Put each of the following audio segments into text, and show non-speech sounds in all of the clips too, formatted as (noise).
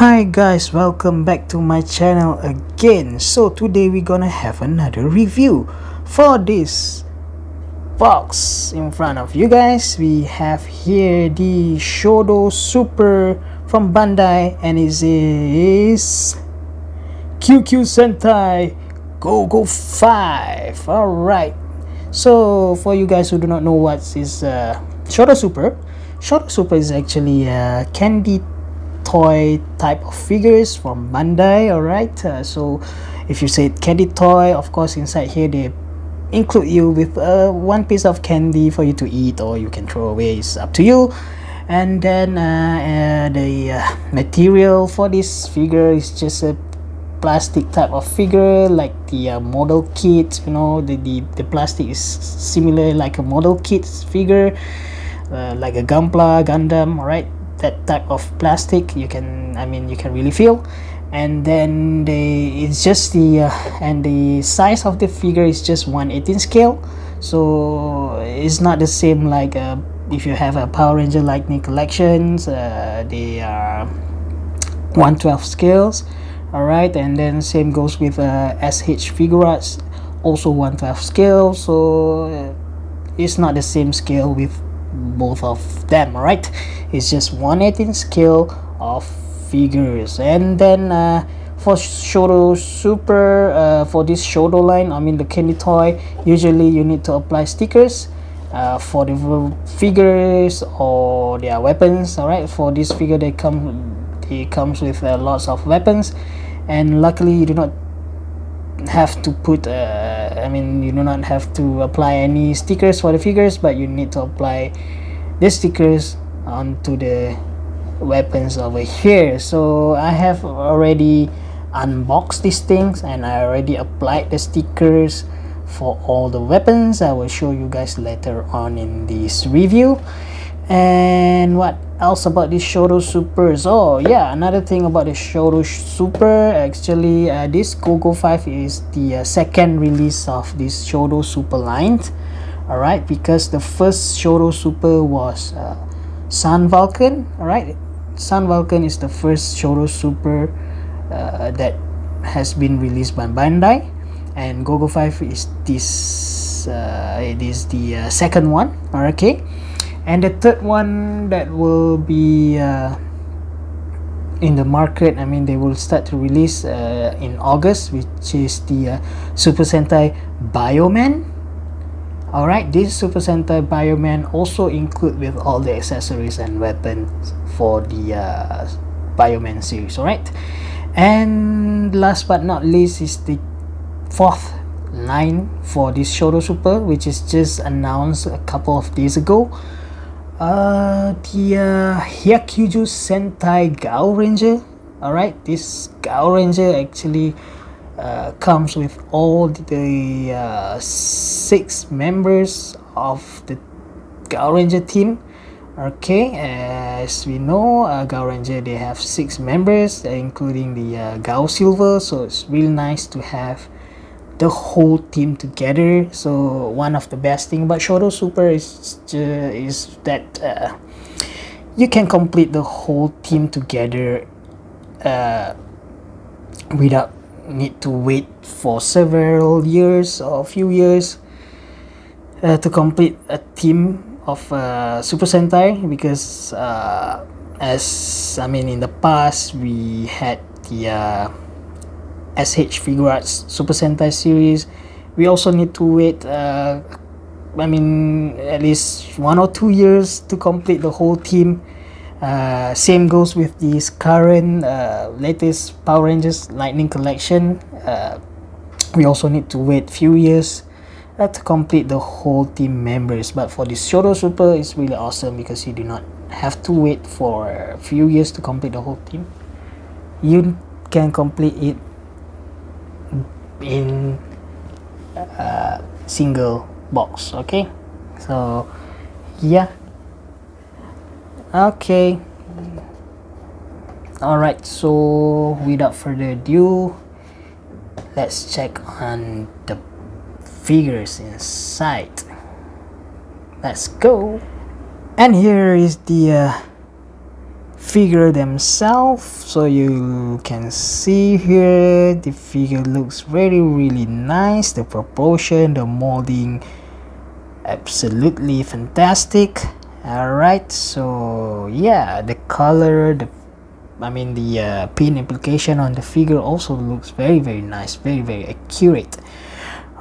Hi guys, welcome back to my channel again. So today we're gonna have another review for this box in front of you guys. We have here the Shodo Super from Bandai and it is Kyukyu Sentai Go Go 5. Alright, so for you guys who do not know what is uh, Shodo Super, Shodo Super is actually a candy toy type of figures from Bandai alright? Uh, so if you say candy toy of course inside here they include you with uh, one piece of candy for you to eat or you can throw away. It's up to you. And then uh, uh, the uh, material for this figure is just a plastic type of figure like the uh, model kit you know? The, the the plastic is similar like a model kit figure uh, like a Gunpla Gundam alright that type of plastic you can I mean you can really feel. And then the it's just the uh, and the size of the figure is just 118 scale. So it's not the same like uh, if you have a Power Ranger Lightning collections uh, they are 112 scales alright? And then same goes with uh, SH Figuarts also 112 scale. So uh, it's not the same scale with both of them right it's just 118 scale of figures. And then uh, for Shodo Super uh, for this Shodo line I mean the candy toy usually you need to apply stickers uh, for the figures or their weapons alright? For this figure they come it comes with uh, lots of weapons. And luckily you do not have to put uh, I mean you do not have to apply any stickers for the figures but you need to apply the stickers onto the weapons over here. So I have already unboxed these things and I already applied the stickers for all the weapons. I will show you guys later on in this review and what else about this Shodo Super? oh yeah another thing about the Shodo Super actually uh, this Gogo 5 is the uh, second release of this Shodo Super line. Alright because the first Shodo Super was uh, Sun Vulcan alright? Sun Vulcan is the first Shodo Super uh, that has been released by Bandai. And Gogo 5 is this uh, it is the uh, second one okay and the third one that will be uh, in the market I mean they will start to release uh, in August which is the uh, Super Sentai Bioman. Alright this Super Sentai Bioman also include with all the accessories and weapons for the uh, Bioman series alright? And last but not least is the fourth line for this Shodo Super which is just announced a couple of days ago the uh, Hyakuju Sentai Gao Ranger. Alright, this Gao Ranger actually uh, comes with all the uh, six members of the Gao Ranger team. Okay, as we know, uh, Gao Ranger they have six members, including the uh, Gao Silver. So it's really nice to have the whole team together. So one of the best thing about Shodo Super is uh, is that uh, you can complete the whole team together uh, without need to wait for several years or a few years uh, to complete a team of uh, Super Sentai because uh, as I mean in the past we had the SH Figuarts Super Sentai series. We also need to wait uh, I mean at least one or two years to complete the whole team. Uh, same goes with this current uh, latest Power Rangers Lightning Collection. Uh, we also need to wait few years uh, to complete the whole team members. But for this Shodo Super it's really awesome because you do not have to wait for a few years to complete the whole team. You can complete it in a single box okay? So yeah. Okay. Alright so without further ado let's check on the figures inside. Let's go. And here is the uh, figure themselves so you can see here the figure looks really really nice. The proportion the molding absolutely fantastic. All right so yeah the color the I mean the uh, pin application on the figure also looks very very nice very very accurate.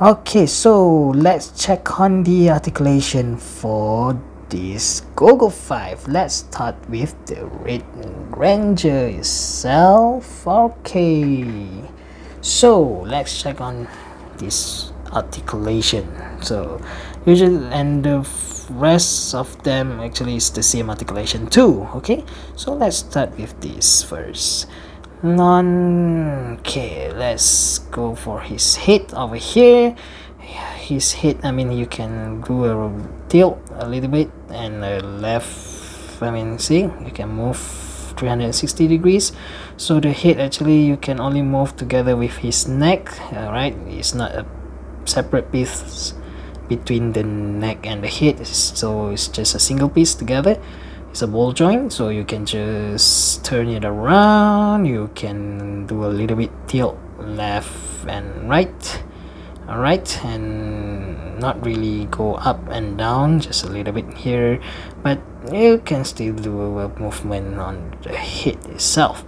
Okay so let's check on the articulation for this Gogo 5 let's start with the Red Ranger itself. Okay. So let's check on this articulation. So usually and the rest of them actually is the same articulation too. Okay. So let's start with this first. Okay let's go for his head over here his head I mean you can do a tilt a little bit and a left I mean see you can move 360 degrees. So the head actually you can only move together with his neck alright? It's not a separate piece between the neck and the head so it's just a single piece together. It's a ball joint so you can just turn it around you can do a little bit tilt left and right alright and not really go up and down just a little bit here but you can still do a movement on the head itself.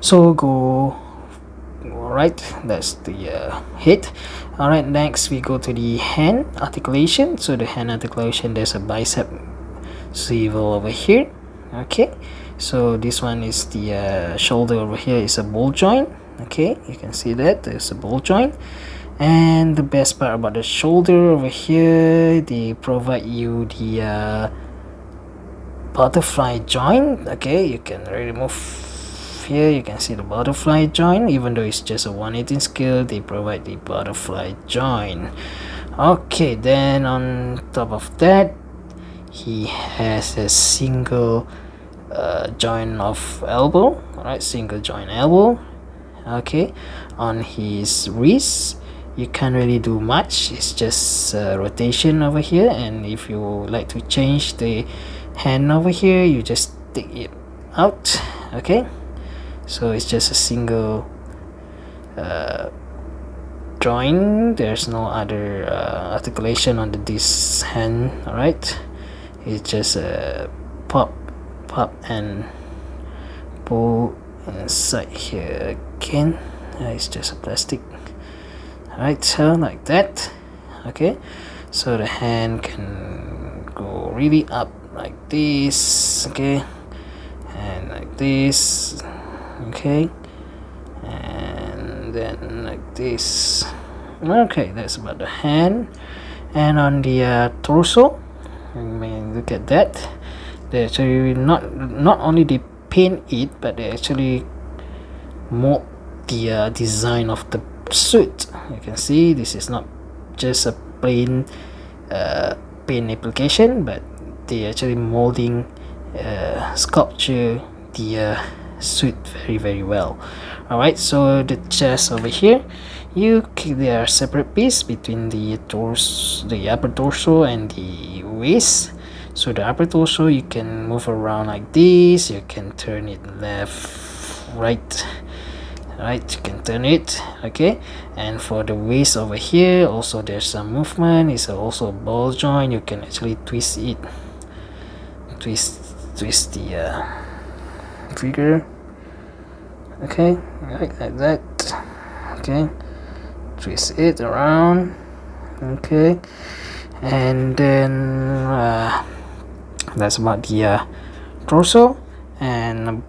So go alright that's the uh, head. Alright next we go to the hand articulation. So the hand articulation there's a bicep swivel over here okay. So this one is the uh, shoulder over here is a ball joint okay. You can see that there's a ball joint and the best part about the shoulder over here they provide you the uh, butterfly joint. Okay you can remove here you can see the butterfly joint. Even though it's just a 118 scale they provide the butterfly joint. Okay then on top of that he has a single uh, joint of elbow. Alright single joint elbow. Okay on his wrist you can't really do much. It's just rotation over here and if you like to change the hand over here you just take it out okay? So it's just a single uh, drawing. There's no other uh, articulation on the this hand alright? It's just a pop pop and pull inside here again. Uh, it's just a plastic alright so like that. Okay so the hand can go really up like this okay and like this okay and then like this. Okay that's about the hand. And on the uh, torso I mean look at that. They actually not not only they paint it but they actually mold the uh, design of the suit. You can see this is not just a plain uh, paint application but they actually molding uh, sculpture the uh, suit very very well. Alright so the chest over here you there are separate piece between the torso the upper torso and the waist. So the upper torso you can move around like this you can turn it left right right you can turn it okay? And for the waist over here also there's some movement. It's also a ball joint. You can actually twist it. Twist twist the uh, figure okay like, like that. Okay twist it around. Okay and then uh, that's about the uh, torso. And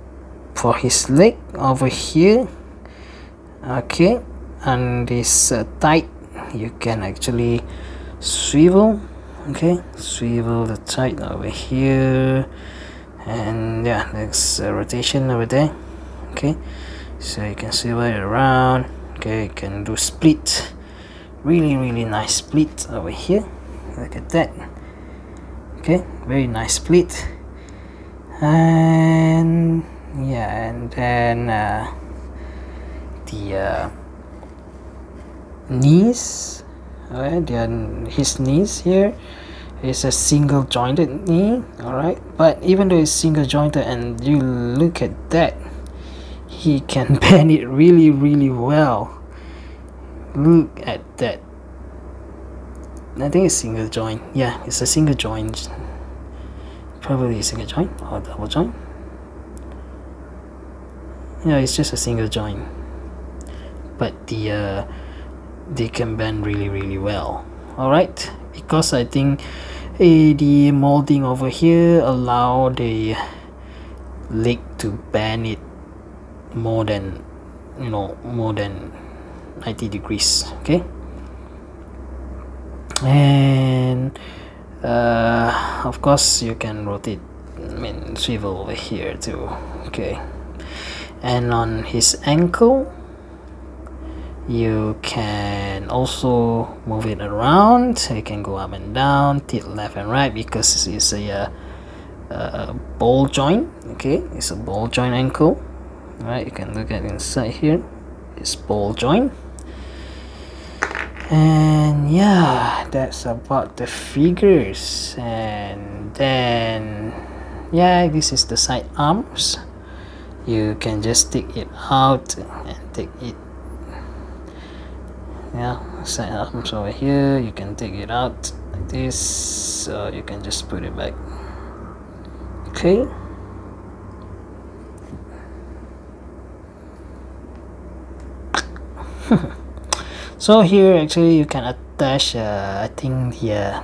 for his leg over here okay and this uh, tight you can actually swivel okay swivel the tight over here and yeah there's a rotation over there okay so you can swivel it around okay you can do split really really nice split over here look at that okay very nice split and yeah and then uh, the uh, knees alright his knees here is a single jointed knee all right but even though it's single jointed and you look at that he can (laughs) bend it really really well. Look at that. I think it's single joint. Yeah it's a single joint. Probably a single joint or double joint. Yeah it's just a single joint but the uh, they can bend really really well. Alright? Because I think uh, the molding over here allow the leg to bend it more than you know more than 90 degrees. Okay? And uh, of course you can rotate I mean swivel over here too. Okay? And on his ankle you can also move it around. You can go up and down tilt left and right because it's a, uh, a ball joint okay? It's a ball joint ankle Right, you can look at inside here. It's ball joint. And yeah that's about the figures. And then yeah this is the side arms. You can just take it out and take it yeah side arms over here. You can take it out like this so you can just put it back. Okay. (laughs) So here actually you can attach uh, I think the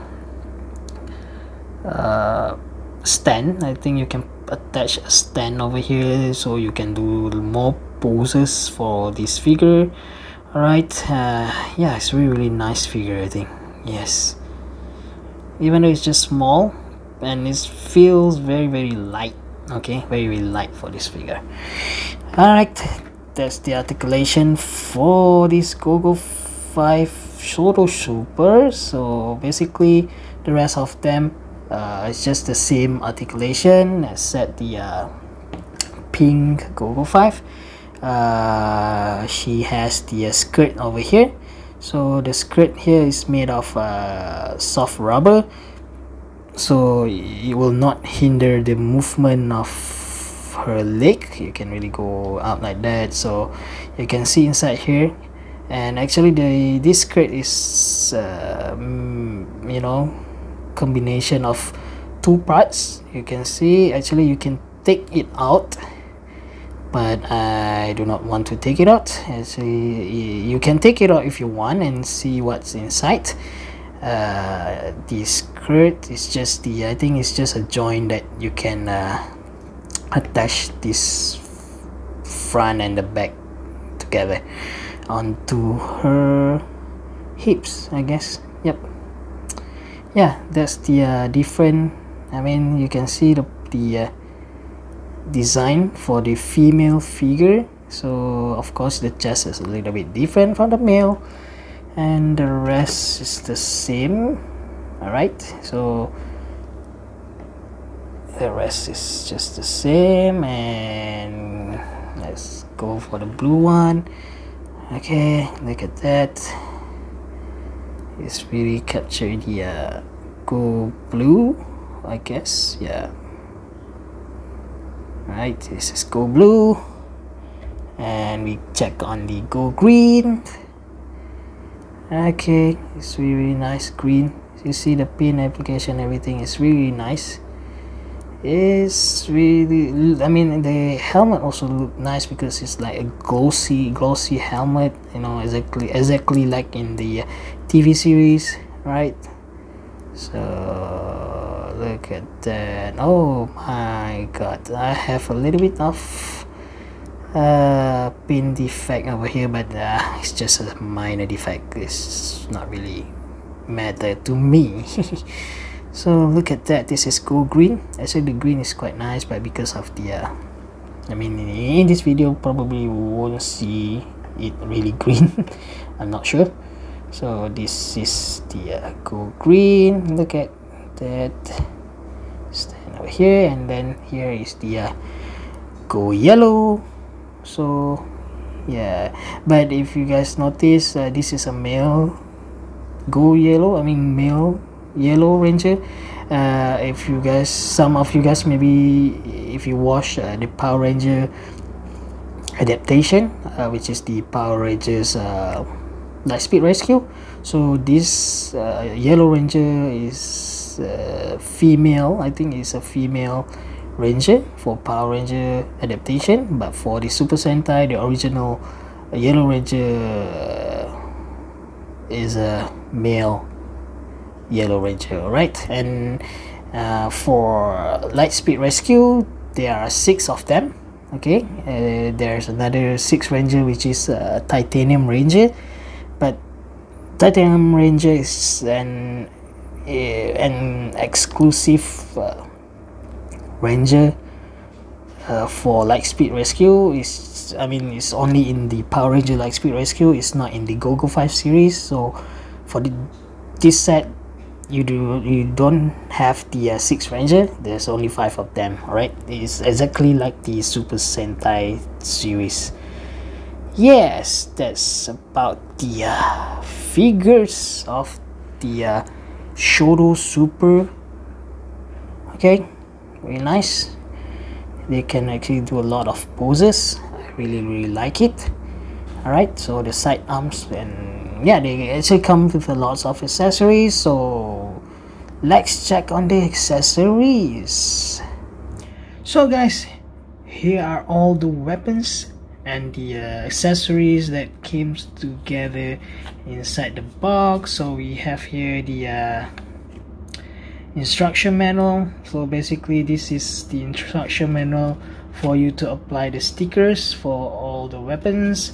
uh, uh, stand. I think you can attach a stand over here so you can do more poses for this figure alright uh, yeah it's really really nice figure I think. Yes. Even though it's just small and it feels very very light okay? Very very light for this figure. Alright that's the articulation for this Gogo 5 Shodo Super. So basically the rest of them uh, it's just the same articulation said the uh, pink Gogo 5 uh, she has the uh, skirt over here. So the skirt here is made of uh, soft rubber. So it will not hinder the movement of her leg. You can really go up like that. So you can see inside here. And actually the this skirt is uh, you know combination of two parts. You can see actually you can take it out but I do not want to take it out. Actually you can take it out if you want and see what's inside. Uh, this skirt is just the I think it's just a joint that you can uh, attach this front and the back together onto her hips I guess. Yep. Yeah that's the uh, different I mean you can see the, the uh, design for the female figure. So of course the chest is a little bit different from the male. And the rest is the same. Alright so the rest is just the same. And let's go for the blue one. Okay look at that. It's really captured the uh, go blue I guess. Yeah right this is go blue. And we check on the go green. Okay it's really, really nice green. You see the pin application everything is really nice. Is really I mean the helmet also look nice because it's like a glossy glossy helmet you know exactly exactly like in the TV series right? So look at that. Oh my god I have a little bit of uh, pin defect over here but uh, it's just a minor defect. It's not really matter to me. (laughs) So look at that this is go green. I actually the green is quite nice but because of the uh, I mean in this video probably won't see it really (laughs) green. I'm not sure. So this is the uh, green. Look at that here and then here is the uh, go yellow. So yeah. But if you guys notice uh, this is a male go yellow I mean male yellow ranger. Uh, if you guys some of you guys maybe if you watch uh, the power ranger adaptation uh, which is the power rangers uh, Lightspeed Rescue. So this uh, yellow ranger is female i think it's a female ranger for power ranger adaptation but for the super sentai the original yellow ranger uh, is a male yellow ranger right and uh, for lightspeed rescue there are six of them okay? Uh, there's another six ranger which is uh, titanium ranger but Titanium Ranger is an an exclusive uh, ranger uh, for Lightspeed Rescue. Is I mean it's only in the Power Ranger Lightspeed Rescue. It's not in the GoGo Five series. So for the this set, you do you don't have the uh, six ranger. There's only five of them. Alright, it's exactly like the Super Sentai series yes that's about the uh, figures of the Shodo Super. Okay very nice. They can actually do a lot of poses. I really really like it. Alright so the side arms and yeah they actually come with a lots of accessories. So let's check on the accessories. So guys here are all the weapons and the uh, accessories that came together inside the box. So we have here the uh, instruction manual. So basically this is the instruction manual for you to apply the stickers for all the weapons.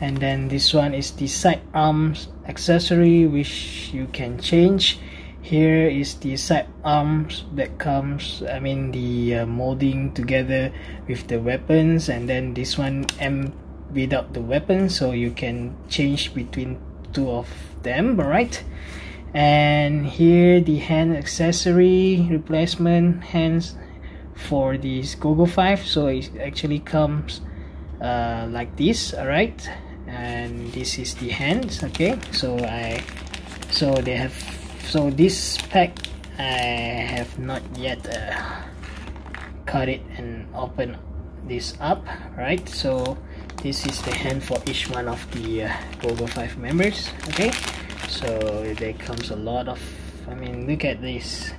And then this one is the side arms accessory which you can change here is the side arms that comes I mean the uh, molding together with the weapons and then this one M without the weapon so you can change between two of them right and here the hand accessory replacement hands for this GoGo 5 so it actually comes uh, like this alright? And this is the hands okay? So I so they have so this pack I have not yet uh, cut it and open this up right? So this is the hand for each one of the uh, GoGo 5 members okay? So there comes a lot of I mean look at this.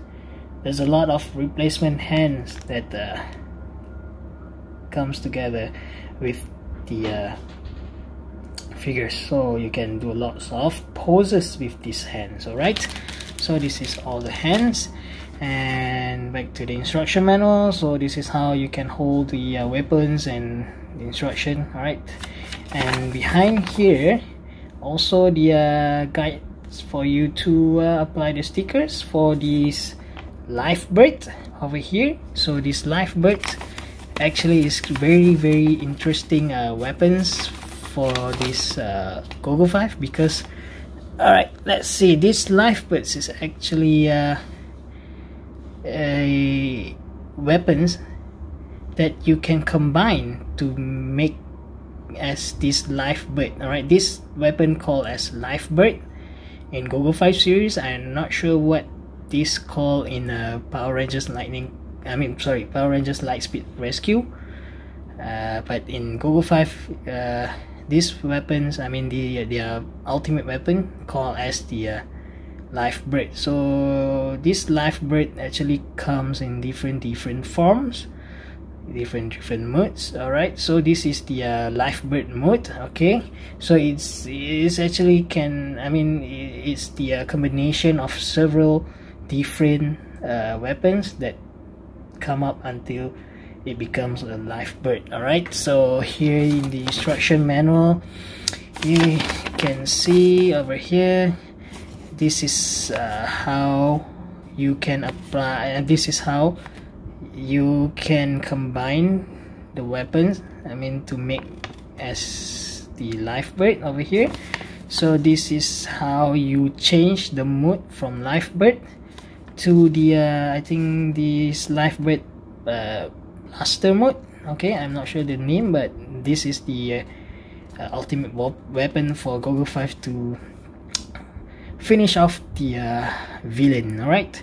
There's a lot of replacement hands that uh, comes together with the uh, figures so you can do lots of poses with these hands alright? So this is all the hands and back to the instruction manual. So this is how you can hold the uh, weapons and the instruction all right and behind here also the uh, guides for you to uh, apply the stickers for this life bird over here. So this life bird actually is very very interesting uh, weapons for this uh, GoGo 5 because Alright, let's see. This lifeboats is actually uh, a weapons that you can combine to make as this lifebird. Alright, this weapon called as lifebird in GoGo 5 series. I'm not sure what this called in uh, Power Rangers Lightning. I mean, sorry, Power Rangers Lightspeed Rescue. Uh, but in GoGo 5, uh, these weapons i mean the their ultimate weapon called as the uh, life bird so this life bird actually comes in different different forms different different modes all right so this is the uh, life bird mode okay? So it's it's actually can i mean it's the uh, combination of several different uh, weapons that come up until it becomes a life bird alright? So here in the instruction manual you can see over here this is uh, how you can apply and this is how you can combine the weapons I mean to make as the life bird over here. So this is how you change the mode from life bird to the uh, I think this life bird uh, Master mode okay I'm not sure the name but this is the uh, uh, ultimate weapon for GoGo 5 to finish off the uh, villain all right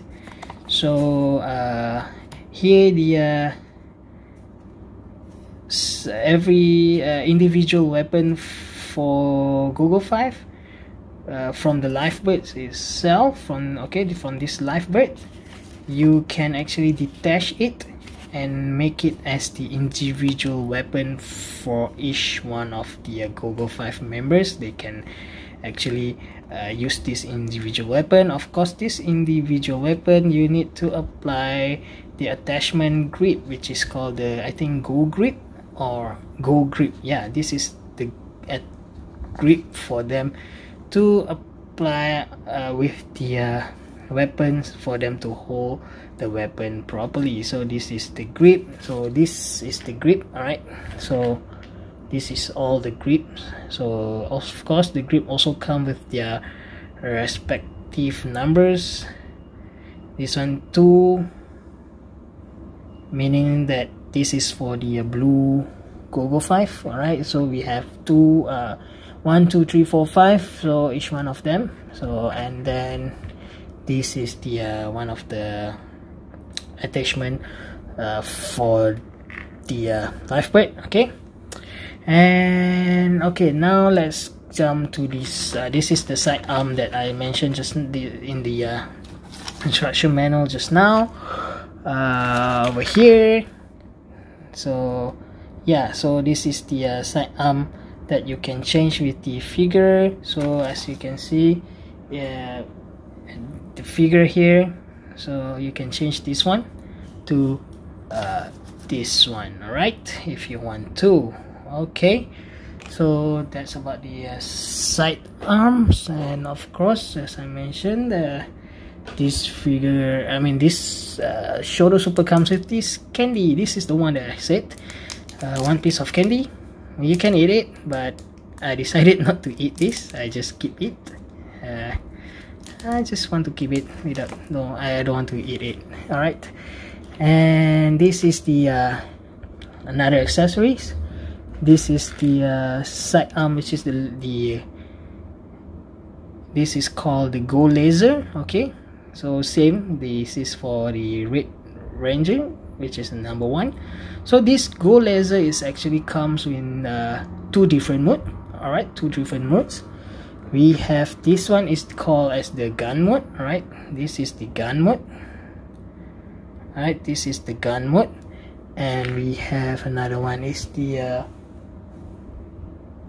so uh, here the uh, every uh, individual weapon for GoGo 5 uh, from the life bird itself from okay from this life bird you can actually detach it and make it as the individual weapon for each one of the uh, GoGo 5 members. They can actually uh, use this individual weapon. Of course this individual weapon you need to apply the attachment grip which is called the I think go grip or go grip. Yeah this is the uh, grip for them to apply uh, with the uh, weapons for them to hold the weapon properly. So this is the grip. So this is the grip all right so this is all the grips so of course the grip also come with their respective numbers. This one two meaning that this is for the blue gogo 5 all right so we have two uh one two three four five. So each one of them. So and then this is the uh, one of the attachment uh, for the uh, life bird okay? And okay now let's jump to this uh, this is the side arm that I mentioned just in the, in the uh, instruction manual just now. Uh, over here. So yeah so this is the uh, side arm that you can change with the figure. So as you can see yeah the figure here. So you can change this one to uh, this one alright? If you want to. Okay. So that's about the uh, side arms. And of course as I mentioned uh, this figure I mean this uh, Shodo Super comes with this candy this is the one that I said uh, one piece of candy. You can eat it but I (laughs) decided not to eat this. I just keep it. Uh, I just want to keep it without no I don't want to eat it. Alright. And this is the uh, another accessories. This is the uh, side arm which is the the this is called the go laser. Okay. So same. This is for the red ranger which is the number one. So this go laser is actually comes in uh, two different mode. All right two different modes we have this one is called as the gun mode right this is the gun mode. Right this is the gun mode. And we have another one is the uh,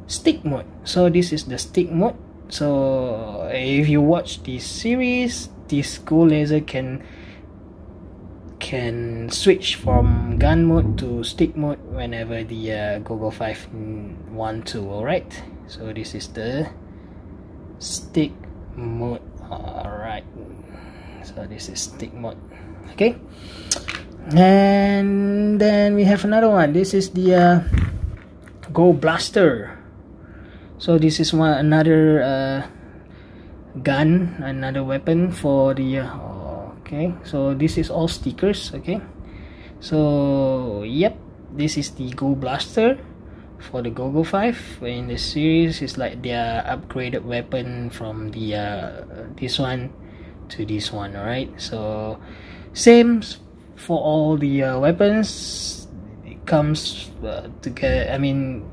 stick mode. So this is the stick mode. So if you watch this series this go laser can can switch from gun mode to stick mode whenever the uh, GoGo 5 want to alright? So this is the stick mode. Alright. So this is stick mode. Okay. And then we have another one. This is the uh, go blaster. So this is one another uh, gun another weapon for the uh, okay. So this is all stickers okay. So yep. This is the go blaster for the gogo 5 in the series is like their upgraded weapon from the uh, this one to this one alright? So same for all the uh, weapons. It comes uh, together I mean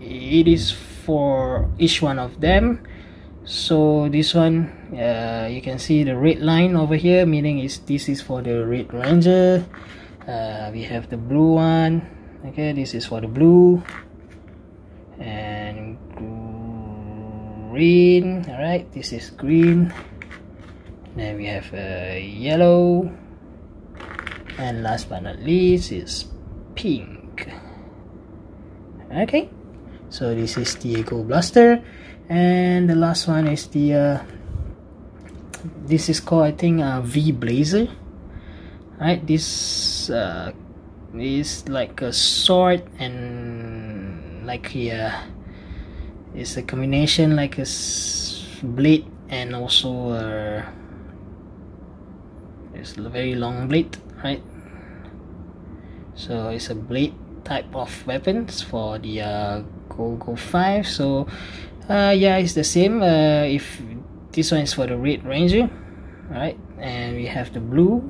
it is for each one of them. So this one uh, you can see the red line over here meaning is this is for the red ranger. Uh, we have the blue one. Okay this is for the blue and green all right this is green. Then we have uh, yellow. And last but not least is pink. Okay so this is the Go Blaster. And the last one is the uh, this is called I think uh, V Blazer right this uh, is like a sword and like a uh, it's a combination like a blade and also a it's a very long blade right? So it's a blade type of weapons for the uh, Go Go 5 so uh, yeah it's the same uh, if this one is for the red ranger right? And we have the blue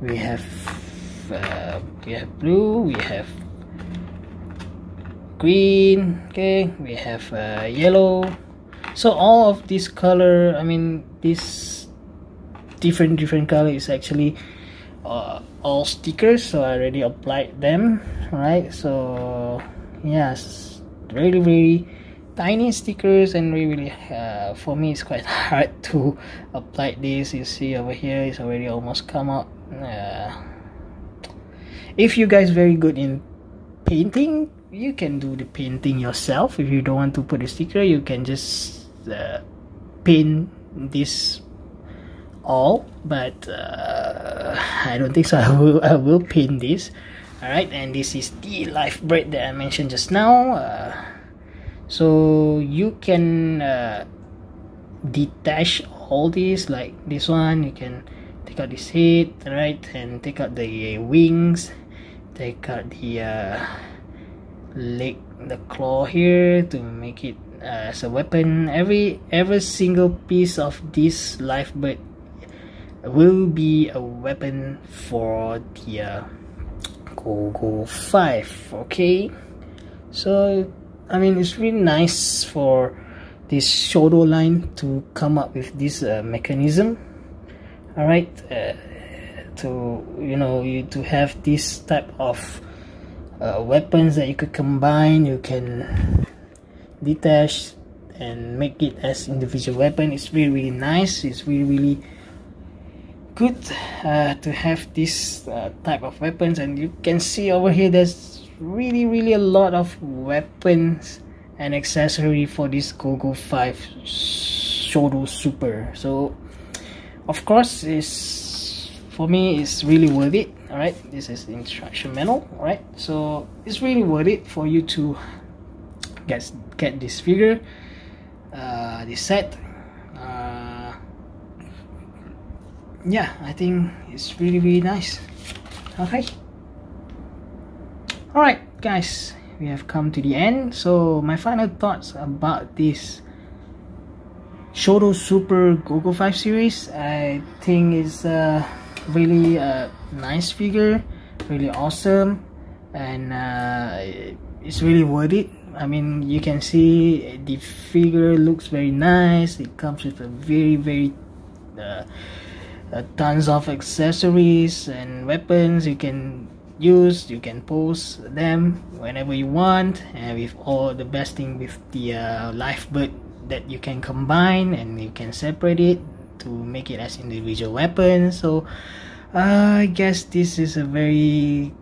we have uh, we have blue we have green okay we have uh, yellow. So all of this color i mean this different different color is actually uh, all stickers so i already applied them right? So yes really really tiny stickers and really uh, for me it's quite (laughs) hard to apply this. You see over here it's already almost come out. Uh, if you guys very good in painting you can do the painting yourself. If you don't want to put a sticker you can just uh, paint this all. But uh, I don't think so. (laughs) I will, I will paint this. Alright and this is the life bird that I mentioned just now. Uh, so you can uh, detach all these like this one. You can take out this head right and take out the wings take out the uh, leg the claw here to make it uh, as a weapon. Every every single piece of this life bird will be a weapon for the uh, Gogo 5 okay? So I mean it's really nice for this Shodo line to come up with this uh, mechanism. All right uh, to you know you to have this type of uh, weapons that you could combine you can detach and make it as individual weapon. It's really really nice. It's really really good uh, to have this uh, type of weapons. And you can see over here there's really really a lot of weapons and accessory for this Gogo 5 Shodo Super. So of course is for me it's really worth it all right this is the instruction manual all right so it's really worth it for you to get get this figure uh, this set. Uh, yeah I think it's really really nice. Okay. Alright guys we have come to the end. So my final thoughts about this Shodo Super Gogo 5 series I think is uh, really a nice figure really awesome and uh, it's really worth it. I mean you can see the figure looks very nice. It comes with a very very uh, uh, tons of accessories and weapons you can use you can pose them whenever you want and with all the best thing with the uh, life bird that you can combine and you can separate it to make it as individual weapons so uh, I guess this is a very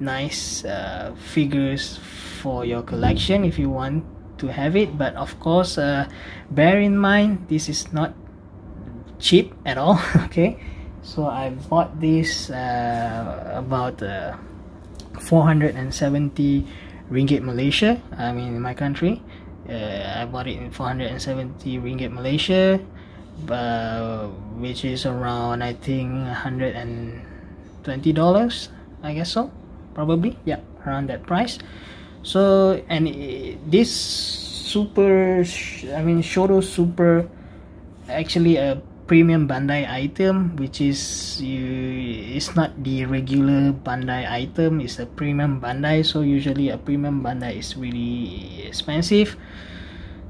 nice uh, figures for your collection if you want to have it. But of course uh, bear in mind this is not cheap at all (laughs) okay? So I bought this uh, about uh, 470 ringgit Malaysia I mean in my country. Uh, I bought it in 470 ringgit Malaysia uh, which is around I think 120 dollars I guess so probably yeah around that price. So and it, this super I mean Shodo super actually a premium Bandai item which is you it's not the regular Bandai item it's a premium Bandai so usually a premium Bandai is really expensive.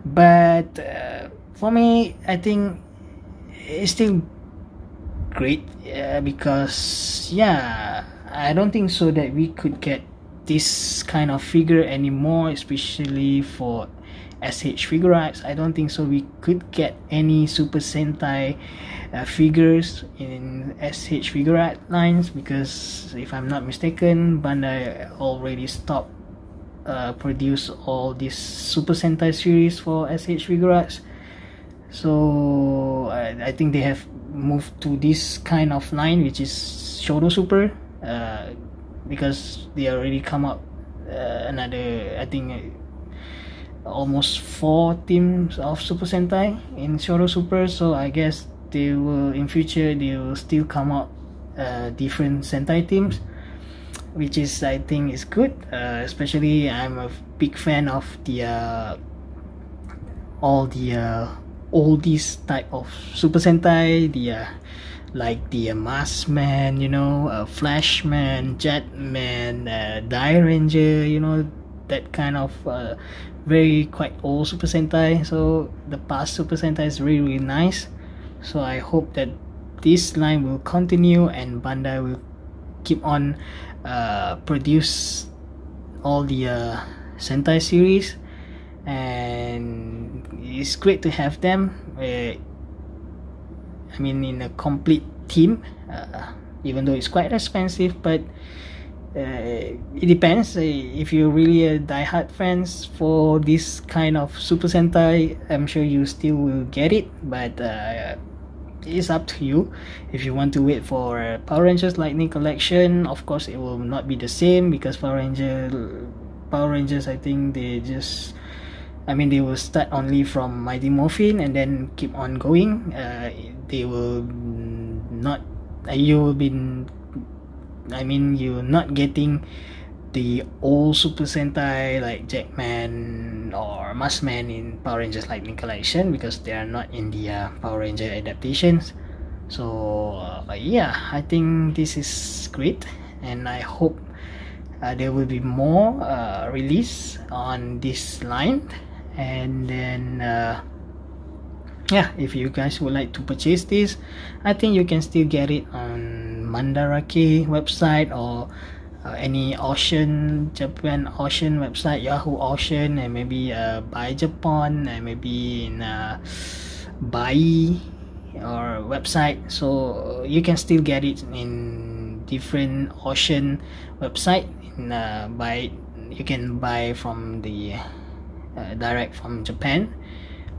But uh, for me I think it's still great uh, because yeah I don't think so that we could get this kind of figure anymore especially for SH Figuarts. I don't think so. We could get any Super Sentai uh, figures in SH Figuart lines because, if I'm not mistaken, Bandai already stopped uh, produce all these Super Sentai series for SH Figuarts. So I, I think they have moved to this kind of line, which is Shodo Super, uh, because they already come up uh, another. I think almost four teams of Super Sentai in Shodo Super so I guess they will in future they will still come up uh, different Sentai teams which is I think is good uh, especially I'm a big fan of the uh, all the uh, all these type of Super Sentai, the uh, like the uh, Maskman, you know, uh, Flashman, Jetman, uh, Ranger, you know, that kind of uh, very quite old Super Sentai. So the past Super Sentai is really really nice. So I hope that this line will continue and Bandai will keep on uh, produce all the uh, Sentai series and it's great to have them uh, I mean in a complete team uh, even though it's quite expensive but uh, it depends. Uh, if you're really a die-hard fans for this kind of Super Sentai I'm sure you still will get it but uh, it's up to you. If you want to wait for Power Rangers Lightning Collection of course it will not be the same because Power Ranger Power Rangers I think they just I mean they will start only from Mighty Morphin and then keep on going uh, they will not uh, you will be I mean you're not getting the old Super Sentai like Jackman or Maskman in Power Rangers Lightning Collection because they are not in the uh, Power Ranger adaptations. So uh, yeah, I think this is great, and I hope uh, there will be more uh, release on this line, and then uh, yeah, if you guys would like to purchase this, I think you can still get it on Mandarake website or uh, any auction Japan auction website Yahoo auction and maybe uh, buy Japan and maybe in uh, buy or website. So you can still get it in different auction website. In uh, buy you can buy from the uh, direct from Japan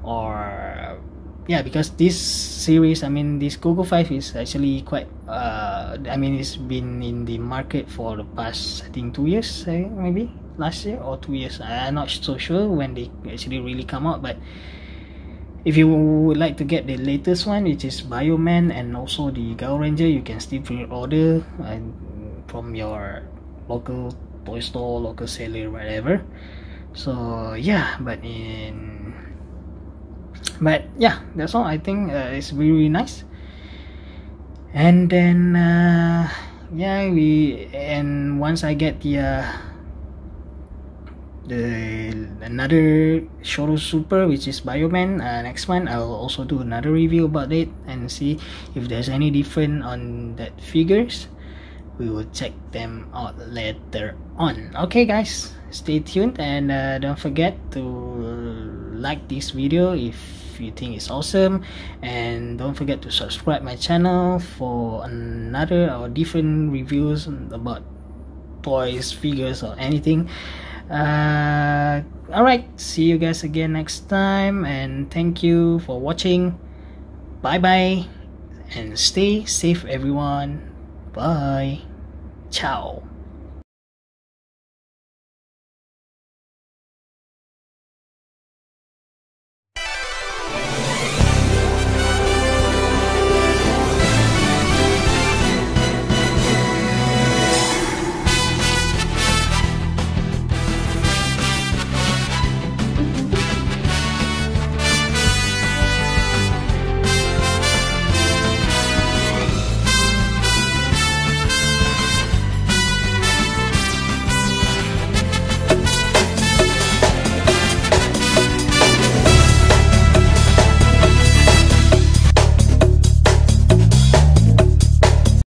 or yeah because this series i mean this Gogo 5 is actually quite uh i mean it's been in the market for the past i think two years eh, maybe last year or two years. I'm not so sure when they actually really come out but if you would like to get the latest one which is bioman and also the Gao Ranger you can still pre-order from your local toy store local seller whatever so yeah but in but yeah that's all. I think uh, it's really, really nice. And then uh, yeah we and once i get the uh, the another Shodo Super which is Bioman uh, next month I'll also do another review about it and see if there's any different on that figures. We will check them out later on. Okay guys stay tuned and uh, don't forget to like this video if you think it's awesome. And don't forget to subscribe my channel for another or different reviews about toys figures or anything. Uh, all right see you guys again next time. And thank you for watching. Bye bye and stay safe everyone. Bye. Ciao